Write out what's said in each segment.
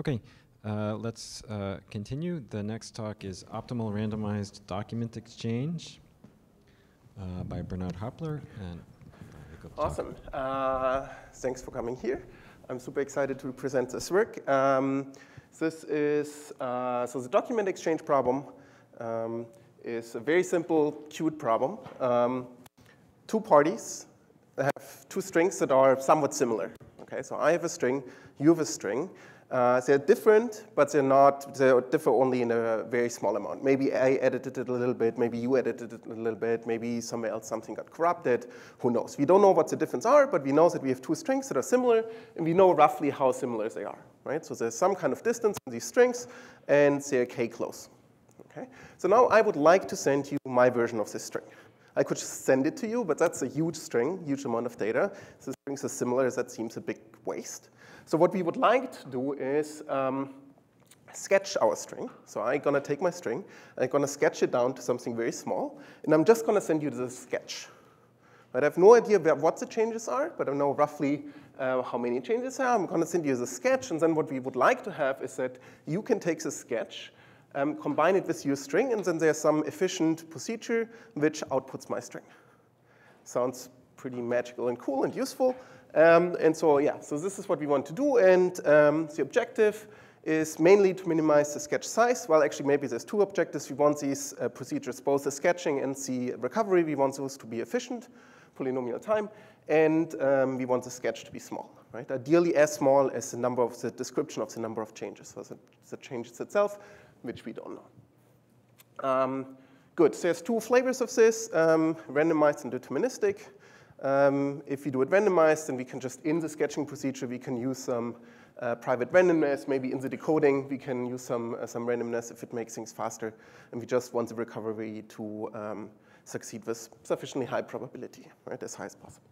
Okay, uh, let's uh, continue. The next talk is Optimal Randomized Document Exchange uh, by Bernhard Haeupler. And Awesome. Uh, thanks for coming here. I'm super excited to present this work. Um, this is, uh, so the document exchange problem um, is a very simple, cute problem. Um, two parties have two strings that are somewhat similar. Okay, so I have a string, you have a string. Uh, they're different, but they're not, they differ only in a very small amount. Maybe I edited it a little bit, maybe you edited it a little bit, maybe somewhere else something got corrupted, who knows. We don't know what the difference are, but we know that we have two strings that are similar, and we know roughly how similar they are, right? So there's some kind of distance in these strings, and they're k-close, okay? So now I would like to send you my version of this string. I could just send it to you, but that's a huge string, huge amount of data. So strings are similar, that seems a big waste. So what we would like to do is um, sketch our string. So I'm going to take my string, I'm going to sketch it down to something very small, and I'm just going to send you the sketch. But I have no idea what the changes are, but I know roughly uh, how many changes there are. I'm going to send you the sketch, and then what we would like to have is that you can take the sketch, um, combine it with your string, and then there's some efficient procedure which outputs my string. Sounds pretty magical and cool and useful. Um, and so, yeah, so this is what we want to do. And um, the objective is mainly to minimize the sketch size. Well, actually, maybe there's two objectives. We want these uh, procedures, both the sketching and the recovery, we want those to be efficient, polynomial time, and um, we want the sketch to be small, right? Ideally as small as the number of the description of the number of changes, so the, the changes itself, which we don't know. Um, good, so there's two flavors of this, um, randomized and deterministic. Um, if we do it randomized, then we can just, in the sketching procedure, we can use some uh, private randomness. Maybe in the decoding, we can use some, uh, some randomness if it makes things faster. And we just want the recovery to um, succeed with sufficiently high probability, right, as high as possible.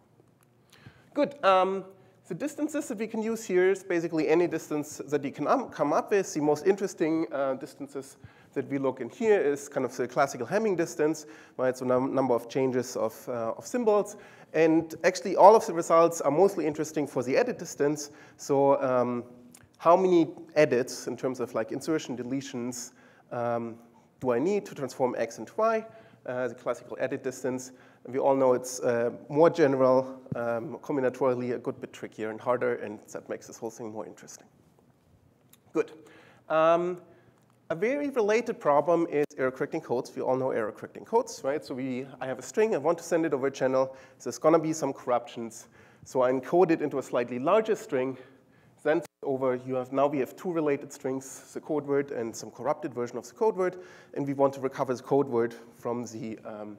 Good. Um, the distances that we can use here is basically any distance that you can um, come up with. The most interesting uh, distances that we look in here is kind of the classical Hamming distance, right? So num number of changes of, uh, of symbols. And actually, all of the results are mostly interesting for the edit distance. So um, how many edits in terms of like insertion, deletions, um, do I need to transform x into y, uh, the classical edit distance. And we all know it's uh, more general, um, combinatorially a good bit trickier and harder, and that makes this whole thing more interesting. Good. Um, a very related problem is error correcting codes. We all know error correcting codes, right? So we, I have a string, I want to send it over a channel. So there's gonna be some corruptions. So I encode it into a slightly larger string, then over, you have, now we have two related strings, the code word and some corrupted version of the code word, and we want to recover the code word from the, um,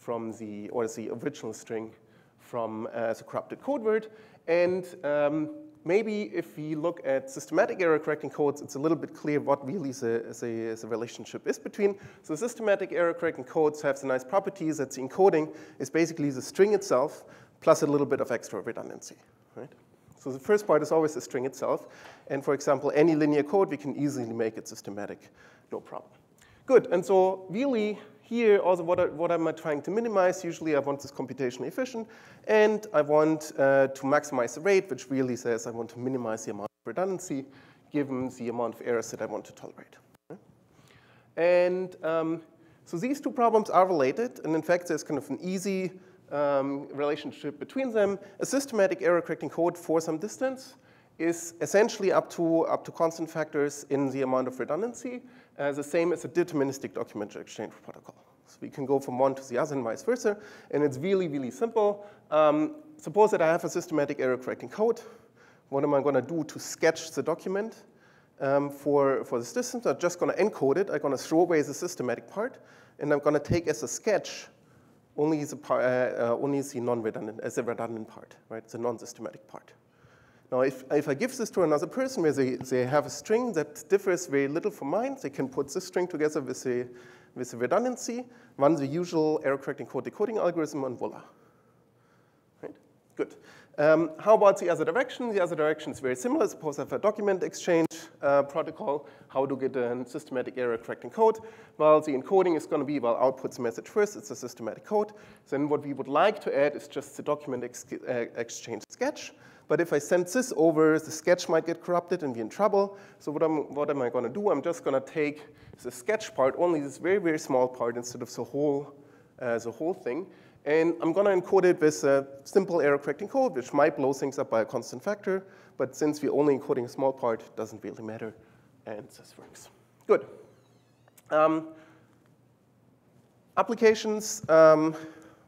from the, or the original string from uh, the corrupted code word. And um, maybe if we look at systematic error correcting codes, it's a little bit clear what really the, the, the, relationship is between. So systematic error correcting codes have the nice properties that the encoding is basically the string itself plus a little bit of extra redundancy, right? So the first part is always the string itself. And for example, any linear code, we can easily make it systematic, no problem. Good, and so really here, also what, I, what am I trying to minimize? Usually I want this computation efficient, and I want uh, to maximize the rate, which really says I want to minimize the amount of redundancy given the amount of errors that I want to tolerate. And um, so these two problems are related, and in fact, there's kind of an easy um, relationship between them. A systematic error correcting code for some distance is essentially up to, up to constant factors in the amount of redundancy, uh, the same as a deterministic document exchange protocol. So we can go from one to the other and vice versa, and it's really, really simple. Um, suppose that I have a systematic error correcting code. What am I going to do to sketch the document um, for, for this distance? I'm just going to encode it. I'm going to throw away the systematic part, and I'm going to take as a sketch only the, uh, uh, only the non-redundant, as a redundant part, right? The non-systematic part. Now, if, if I give this to another person where they, they have a string that differs very little from mine, they can put this string together with a, with redundancy, run the usual error correcting code decoding algorithm, and voila. Right? Good. Um, how about the other direction? The other direction is very similar. Suppose I have a document exchange uh, protocol. How to get a systematic error correcting code? Well, the encoding is going to be, well, outputs message first. It's a systematic code. Then what we would like to add is just the document ex uh, exchange sketch. But if I send this over, the sketch might get corrupted and be in trouble. So what, am what am I going to do? I'm just going to take the sketch part, only this very, very small part instead of the whole, uh, the whole thing. And I'm going to encode it with a simple error correcting code, which might blow things up by a constant factor. But since we're only encoding a small part, it doesn't really matter. And this works. Good. Um, applications um,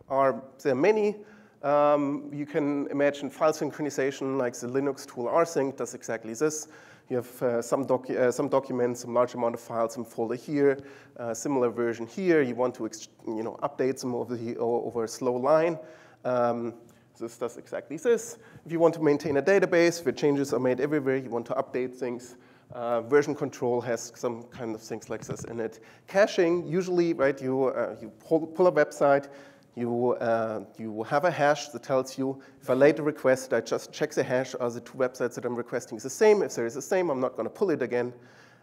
are, there are many. Um, you can imagine file synchronization like the Linux tool rsync does exactly this. You have uh, some, docu uh, some documents, some large amount of files, some folder here, uh, similar version here. You want to you know, update them over, the, over a slow line. Um, this does exactly this. If you want to maintain a database where changes are made everywhere, you want to update things, uh, version control has some kind of things like this in it. Caching, usually, right, you, uh, you pull, pull, a website, you, uh, you have a hash that tells you, if I later request, I just check the hash, are the two websites that I'm requesting the same? If there is the same, I'm not going to pull it again.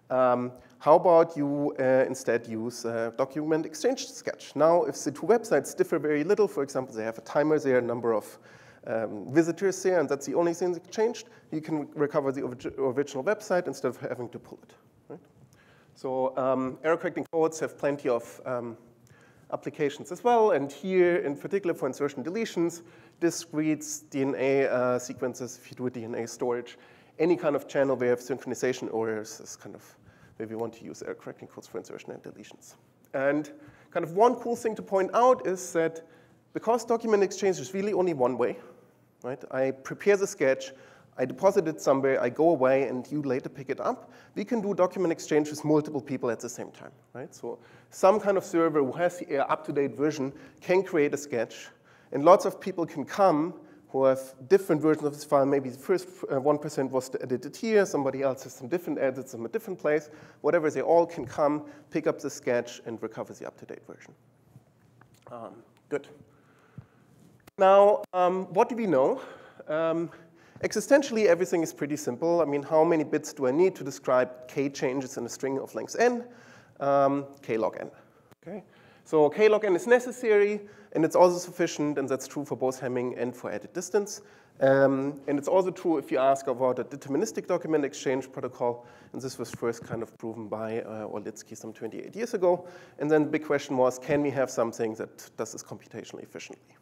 Um, how about you uh, instead use uh, document exchange sketch? Now, if the two websites differ very little, for example, they have a timer there, a number of um, visitors there, and that's the only thing that changed, you can recover the original website instead of having to pull it. Right? So um, error correcting codes have plenty of um, applications as well, and here, in particular for insertion deletions, discrete DNA uh, sequences, if you do a DNA storage, any kind of channel where you have synchronization errors is kind of where we want to use error correcting codes for insertion and deletions. And kind of one cool thing to point out is that because document exchange is really only one way, right? I prepare the sketch, I deposit it somewhere, I go away, and you later pick it up. We can do document exchange with multiple people at the same time, right? So some kind of server who has the up-to-date version can create a sketch, and lots of people can come who have different versions of this file. Maybe the first 1% uh, was edited here, somebody else has some different edits in a different place. Whatever, they all can come, pick up the sketch, and recover the up-to-date version. Um, good. Now, um, what do we know? Um, existentially, everything is pretty simple. I mean, how many bits do I need to describe k changes in a string of length n? Um, k log n. Okay? So k log n is necessary, and it's also sufficient, and that's true for both Hamming and for edit distance. Um, and it's also true if you ask about a deterministic document exchange protocol, and this was first kind of proven by uh, Orlitsky some 28 years ago. And then the big question was, can we have something that does this computationally efficiently?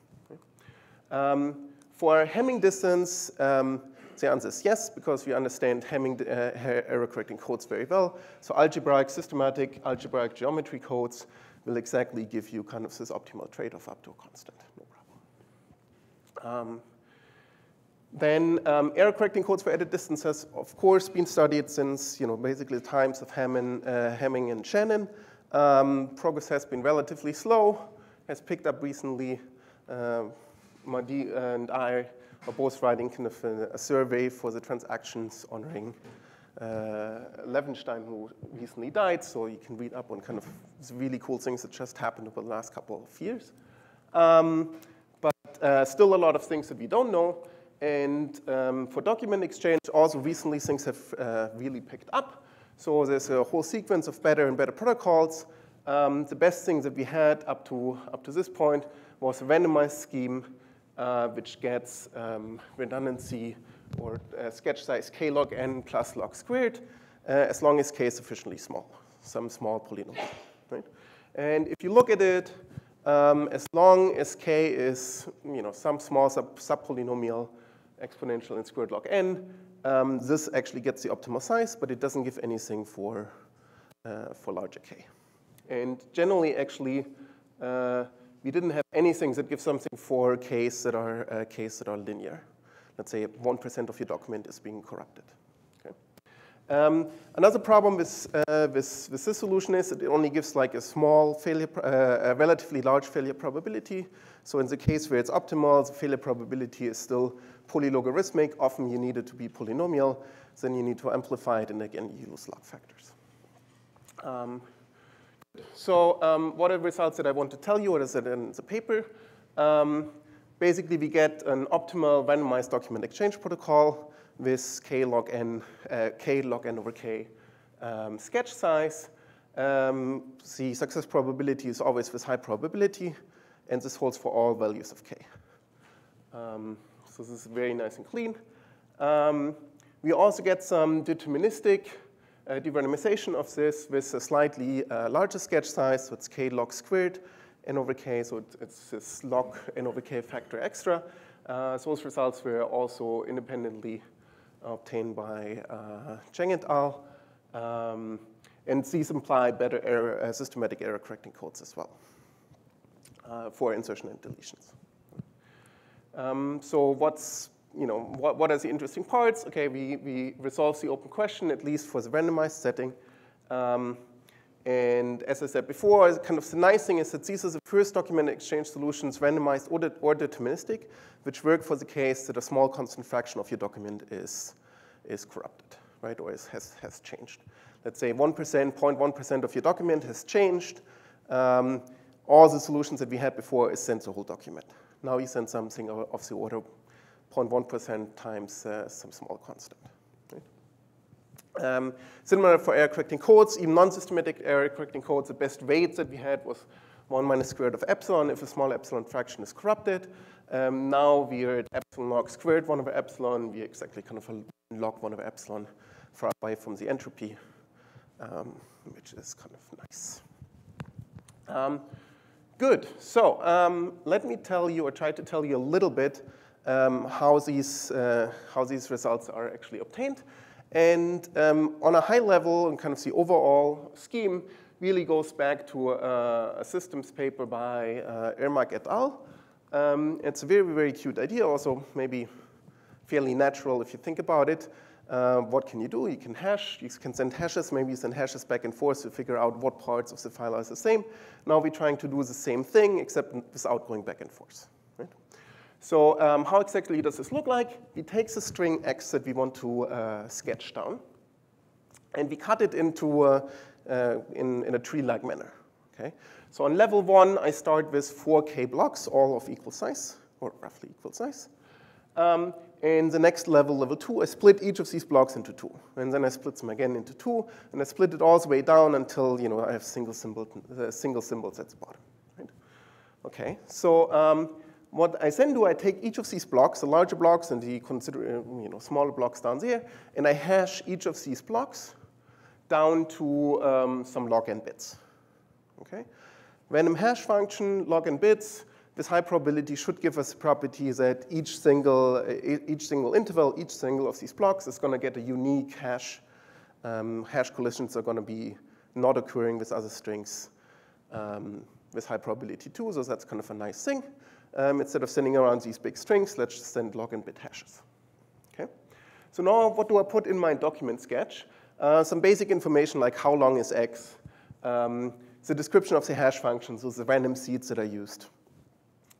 Um, for Hamming distance, um, the answer is yes, because we understand Hamming uh, error correcting codes very well. So algebraic, systematic, algebraic geometry codes will exactly give you kind of this optimal trade-off up to a constant, no problem. Um, then um, error correcting codes for edit distance has, of course, been studied since, you know, basically the times of Hamming, uh, Hamming and Shannon. Um, progress has been relatively slow, has picked up recently. Uh, Madi and I are both writing kind of a, a survey for the transactions honoring uh, Levenshtein, who recently died, so you can read up on kind of really cool things that just happened over the last couple of years. Um, but uh, still a lot of things that we don't know. And um, for document exchange, also recently things have uh, really picked up. So there's a whole sequence of better and better protocols. Um, the best thing that we had up to, up to this point was a randomized scheme uh, which gets um, redundancy or uh, sketch size k log n plus log squared, uh, as long as k is sufficiently small, some small polynomial. Right? And if you look at it, um, as long as k is you know, some small sub subpolynomial exponential in squared log n, um, this actually gets the optimal size, but it doesn't give anything for, uh, for larger k. And generally, actually, uh, we didn't have anything that gives something for case that are uh, that are linear. Let's say 1% of your document is being corrupted. Okay. Um, another problem with, uh, with, with, this solution is that it only gives like a small failure, uh, a relatively large failure probability. So in the case where it's optimal, the failure probability is still polylogarithmic. Often you need it to be polynomial. Then you need to amplify it, and again, you lose log factors. Um, so um, what are the results that I want to tell you? What is it in the paper? Um, basically, we get an optimal randomized document exchange protocol with k log n, uh, k log n over k um, sketch size. Um, the success probability is always with high probability, and this holds for all values of k. Um, so this is very nice and clean. Um, we also get some deterministic uh, de-randomization of this with a slightly uh, larger sketch size, so it's k log squared n over k, so it's this log n over k factor extra. Uh, those results were also independently obtained by uh, Cheng et al. Um, and these imply better error, uh, systematic error correcting codes as well uh, for insertion and deletions. Um, so what's, you know, what, what are the interesting parts? Okay, we, we resolve the open question, at least for the randomized setting. Um, and as I said before, kind of the nice thing is that these are the first document exchange solutions, randomized or, or deterministic, which work for the case that a small constant fraction of your document is, is corrupted, right, or is, has, has changed. Let's say 1%, 0.1% of your document has changed. Um, all the solutions that we had before is send the whole document. Now we send something of the order 0.1% times uh, some small constant. Um, similar for error correcting codes, even non-systematic error correcting codes, the best weight that we had was 1 minus square root of epsilon if a small epsilon fraction is corrupted. Um, now we are at epsilon log squared 1 over epsilon. We exactly kind of log 1 over epsilon far away from the entropy, um, which is kind of nice. Um, good. So um, let me tell you, or try to tell you a little bit um, how, these, uh, how these results are actually obtained. And um, on a high level, and kind of the overall scheme really goes back to a, a systems paper by uh, Irmak et al. Um, it's a very, very cute idea, also maybe fairly natural if you think about it. Uh, what can you do? You can hash, you can send hashes, maybe you send hashes back and forth to figure out what parts of the file are the same. Now we're trying to do the same thing, except without going back and forth. So um, how exactly does this look like? We take the string x that we want to uh, sketch down, and we cut it into uh, uh, in, in a tree-like manner. Okay? So on level one, I start with 4k blocks, all of equal size, or roughly equal size. Um, in the next level, level two, I split each of these blocks into two. And then I split them again into two, and I split it all the way down until you know, I have single, symbol, uh, single symbols at the bottom. Right? Okay, so um, what I then do, I take each of these blocks, the larger blocks and the consider, uh, you know, smaller blocks down there, and I hash each of these blocks down to um, some log n bits. Okay? Random hash function, log n bits, this high probability should give us a property that each single, each single interval, each single of these blocks is going to get a unique hash. Um, hash collisions are going to be not occurring with other strings um, with high probability too, so that's kind of a nice thing. Um, instead of sending around these big strings, let's just send log and bit hashes. Okay? So now what do I put in my document sketch? Uh, some basic information like how long is x, um, the description of the hash functions, so the random seeds that are used.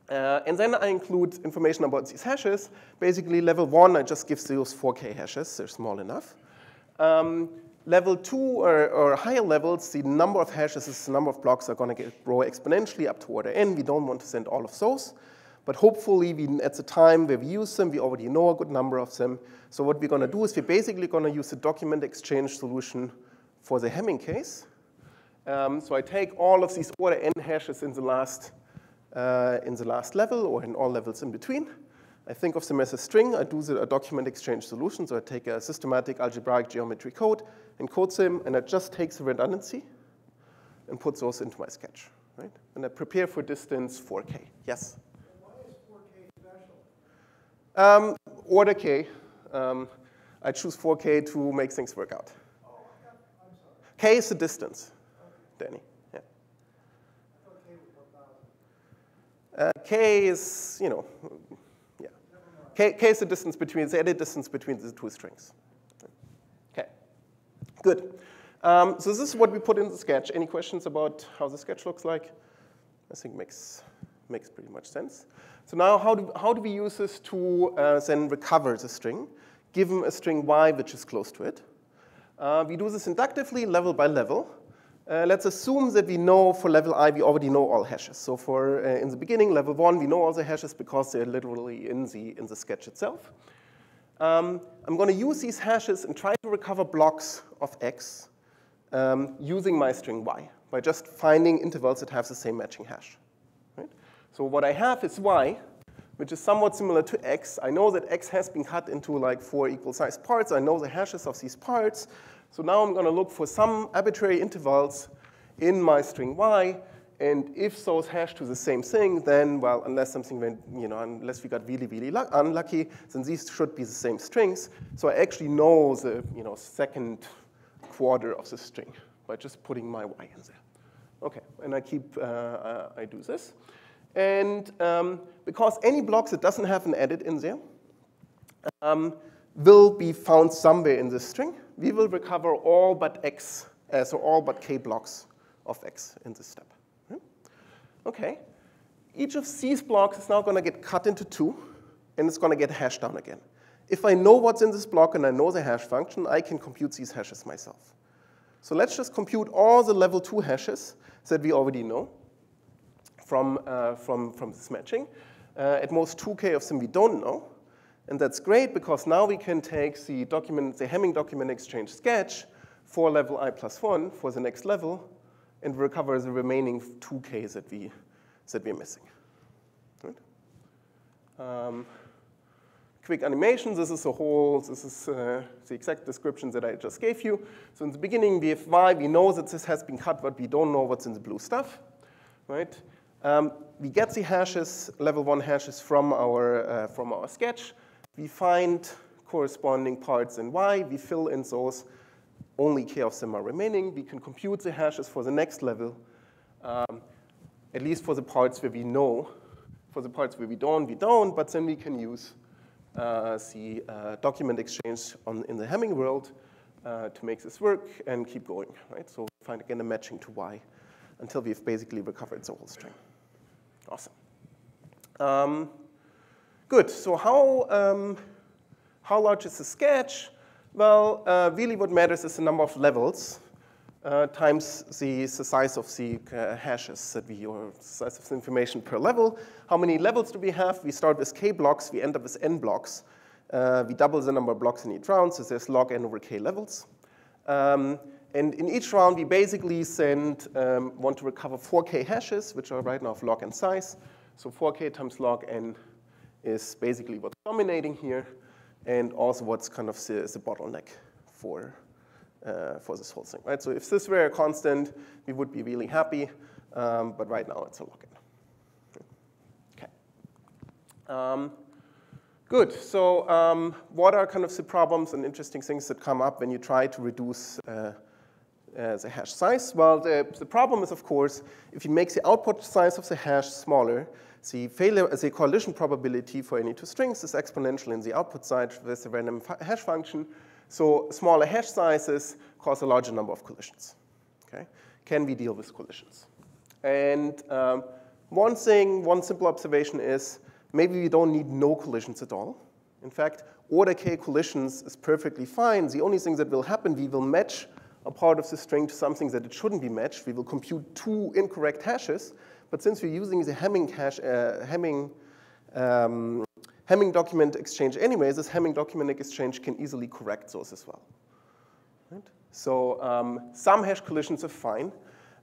Uh, and then I include information about these hashes. Basically, level one, I just give those 4K hashes. They're small enough. Um, level two or, or, higher levels, the number of hashes is the number of blocks are going to grow exponentially up to order n. We don't want to send all of those. But hopefully, we, at the time where we use them, we already know a good number of them. So what we're going to do is we're basically going to use the document exchange solution for the Hamming case. Um, so I take all of these order n hashes in the last uh, in the last level or in all levels in between. I think of them as a string. I do the, a document exchange solution. So I take a systematic algebraic geometry code, encode them, and I just take the redundancy and put those into my sketch. Right? And I prepare for distance 4k. Yes? Why is 4k special? Um, order k. Um, I choose 4k to make things work out. Oh, k is the distance, Danny. Uh, k is, you know, yeah. K, k is the distance between, the edit distance between the two strings. Okay, good. Um, so this is what we put in the sketch. Any questions about how the sketch looks like? I think makes, makes pretty much sense. So now how do, how do we use this to uh, then recover the string, given a string y which is close to it? Uh, we do this inductively, level by level. Uh, let's assume that we know for level i, we already know all hashes. So for uh, in the beginning, level one, we know all the hashes because they're literally in the, in the sketch itself. Um, I'm going to use these hashes and try to recover blocks of x um, using my string y by just finding intervals that have the same matching hash. Right? So what I have is y, which is somewhat similar to x. I know that x has been cut into like four equal sized parts. I know the hashes of these parts. So now I'm going to look for some arbitrary intervals in my string y. And if those hash to the same thing, then, well, unless something went, you know, unless we got really, really unlucky, then these should be the same strings. So I actually know the, you know, second quarter of the string by just putting my y in there. Okay, and I keep, uh, uh, I do this. And um, because any blocks that doesn't have an edit in there um, will be found somewhere in this string, we will recover all but x, uh, so all but k blocks of x in this step. Okay, each of these blocks is now going to get cut into two, and it's going to get hashed down again. If I know what's in this block and I know the hash function, I can compute these hashes myself. So let's just compute all the level 2 hashes that we already know from, uh, from, from this matching. Uh, at most 2k of them we don't know. And that's great because now we can take the document, the Hamming document exchange sketch for level i plus 1 for the next level and recover the remaining 2k that, we, that we're missing. Right? Um, quick animation, this is a whole, this is uh, the exact description that I just gave you. So in the beginning, we have y, we know that this has been cut, but we don't know what's in the blue stuff, right? Um, we get the hashes, level one hashes from our, uh, from our sketch. We find corresponding parts in y, we fill in those, only k of them are remaining. We can compute the hashes for the next level, um, at least for the parts where we know. For the parts where we don't, we don't, but then we can use uh, the uh, document exchange on, in the Hamming world uh, to make this work and keep going, right? So find again a matching to y until we've basically recovered the whole string. Awesome. Um, good, so how, um, how large is the sketch? Well, uh, really what matters is the number of levels uh, times the, the, size of the uh, hashes that we, or size of the information per level. How many levels do we have? We start with k blocks, we end up with n blocks. Uh, we double the number of blocks in each round, so there's log n over k levels. Um, and in each round, we basically send, um, want to recover 4k hashes, which are right now of log n size. So 4k times log n is basically what's dominating here, and also what's kind of the, the bottleneck for, uh, for this whole thing, right? So if this were a constant, we would be really happy, um, but right now it's a log n. Okay. Um, good, so um, what are kind of the problems and interesting things that come up when you try to reduce uh, uh, the hash size? Well, the, the problem is, of course, if you make the output size of the hash smaller, the failure, the collision probability for any two strings is exponential in the output side with the random hash function. So smaller hash sizes cause a larger number of collisions. Okay? Can we deal with collisions? And um, one thing, one simple observation is maybe we don't need no collisions at all. In fact, order k collisions is perfectly fine. The only thing that will happen, we will match a part of the string to something that it shouldn't be matched. We will compute two incorrect hashes. But since we're using the Hamming, hash, uh, Hamming, um, Hamming document exchange anyways, this Hamming document exchange can easily correct those as well. Right? So um, some hash collisions are fine.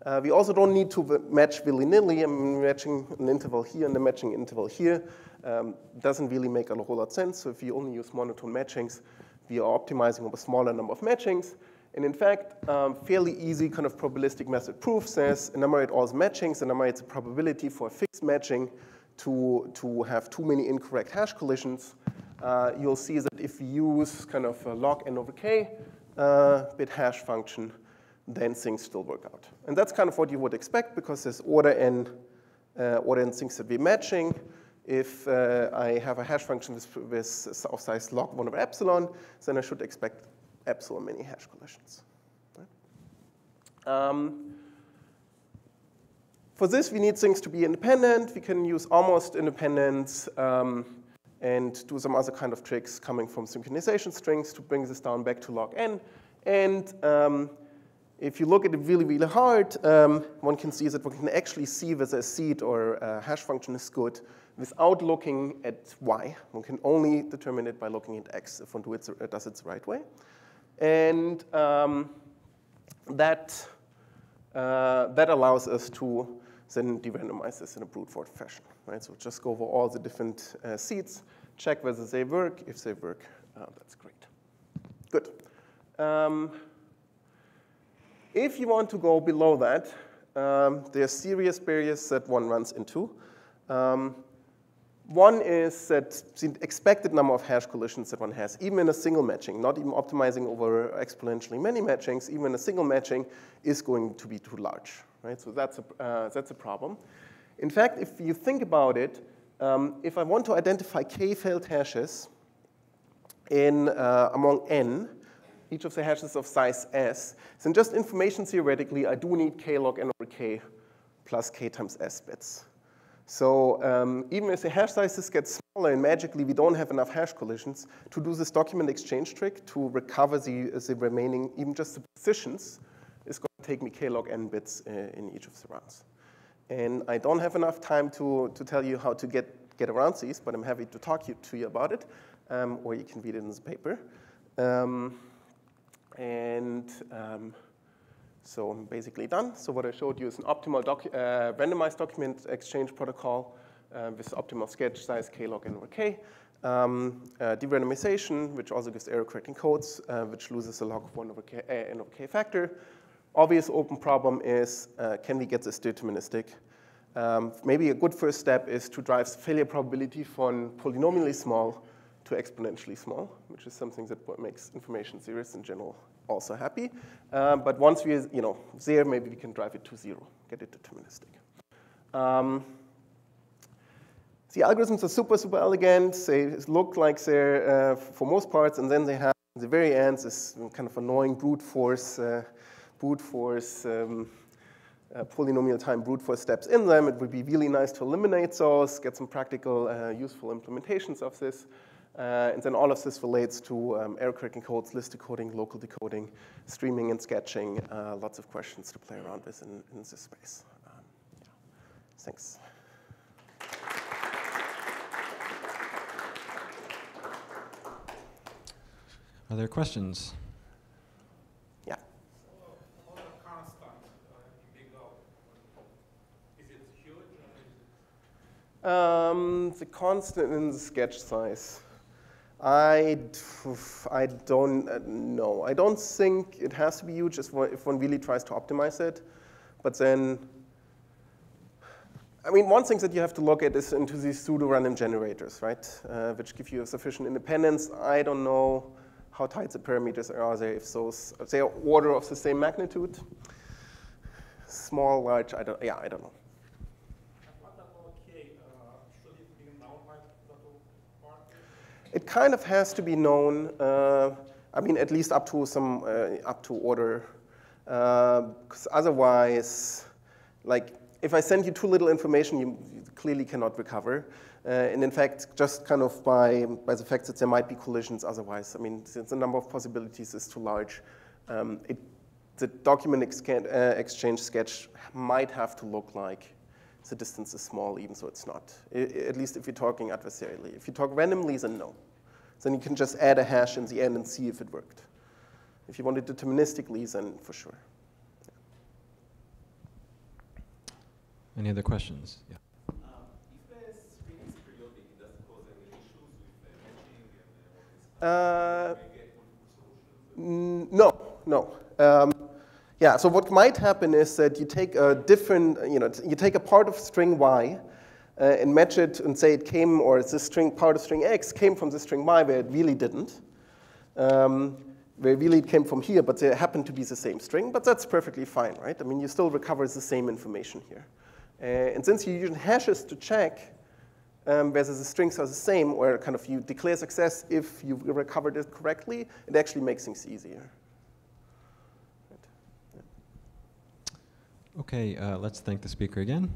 Uh, we also don't need to match willy-nilly. I'm matching an interval here and a matching interval here. Um, doesn't really make a whole lot of sense. So if you only use monotone matchings, we are optimizing over a smaller number of matchings. And in fact, um, fairly easy kind of probabilistic method proof says enumerate all the matchings, enumerates the probability for a fixed matching to, to have too many incorrect hash collisions. Uh, you'll see that if you use kind of a log n over k uh, bit hash function, then things still work out. And that's kind of what you would expect because there's order n, uh, order n things that we're matching. If uh, I have a hash function with, with of size log 1 over epsilon, then I should expect epsilon many hash collisions. Right? Um, for this, we need things to be independent. We can use almost independence um, and do some other kind of tricks coming from synchronization strings to bring this down back to log n. And um, if you look at it really, really hard, um, one can see that one can actually see whether a seed or a hash function is good without looking at y. One can only determine it by looking at x if one do it, does it the right way. And um, that, uh, that allows us to then de-randomize this in a brute force fashion, right? So just go over all the different uh, seeds, check whether they work. If they work, uh, that's great. Good. Um, if you want to go below that, um, there are serious barriers that one runs into. Um, one is that the expected number of hash collisions that one has, even in a single matching, not even optimizing over exponentially many matchings, even a single matching is going to be too large, right? So that's a, uh, that's a problem. In fact, if you think about it, um, if I want to identify k failed hashes in, uh, among n, each of the hashes of size s, then just information theoretically, I do need k log n over k plus k times s bits. So um, even if the hash sizes get smaller and magically we don't have enough hash collisions, to do this document exchange trick to recover the, the remaining, even just the positions, is going to take me k log n bits uh, in each of the rounds. And I don't have enough time to, to tell you how to get, get around these, but I'm happy to talk you, to you about it, um, or you can read it in the paper. Um, and um, so I'm basically done. So what I showed you is an optimal docu uh, randomized document exchange protocol uh, with optimal sketch size k log n over k. Um, uh, de-randomization, which also gives error correcting codes, uh, which loses a log of 1 over k, uh, over k factor. Obvious open problem is, uh, can we get this deterministic? Um, maybe a good first step is to drive failure probability from polynomially small to exponentially small, which is something that makes information theorists in general also happy. Um, but once we, you know, there, maybe we can drive it to zero, get it deterministic. Um, the algorithms are super, super elegant. They look like they're, uh, for most parts, and then they have, the very end, this kind of annoying brute force, uh, brute force, um, uh, polynomial time brute force steps in them. It would be really nice to eliminate those, get some practical, uh, useful implementations of this. Uh, and then all of this relates to um, error correcting codes, list decoding, local decoding, streaming and sketching. Uh, lots of questions to play around with in, in this space. Um, yeah. Thanks. Are there questions? Yeah. Um, the constant in the sketch size. I, I don't uh, know. I don't think it has to be huge if one really tries to optimize it. But then, I mean, one thing that you have to look at is into these pseudo-random generators, right? Uh, which give you a sufficient independence. I don't know how tight the parameters are there, if those, if they are order of the same magnitude. Small, large, I don't, yeah, I don't know. It kind of has to be known. Uh, I mean, at least up to some uh, up to order, because uh, otherwise, like if I send you too little information, you clearly cannot recover. Uh, and in fact, just kind of by by the fact that there might be collisions otherwise, I mean, since the number of possibilities is too large, um, it, the document uh, exchange sketch might have to look like the distance is small, even so it's not. I, at least if you're talking adversarially. If you talk randomly, then no. Then you can just add a hash in the end and see if it worked. If you want it deterministically, then for sure. Yeah. Any other questions? Yeah. Uh, no, no. Um, yeah, so what might happen is that you take a different, you know, you take a part of string y uh, and match it and say it came, or this string, part of string x came from the string y where it really didn't. Um, where really it came from here, but they happen to be the same string, but that's perfectly fine, right? I mean, you still recover the same information here. Uh, and since you use hashes to check um, whether the strings are the same, or kind of you declare success if you recovered it correctly, it actually makes things easier. Okay, uh, let's thank the speaker again.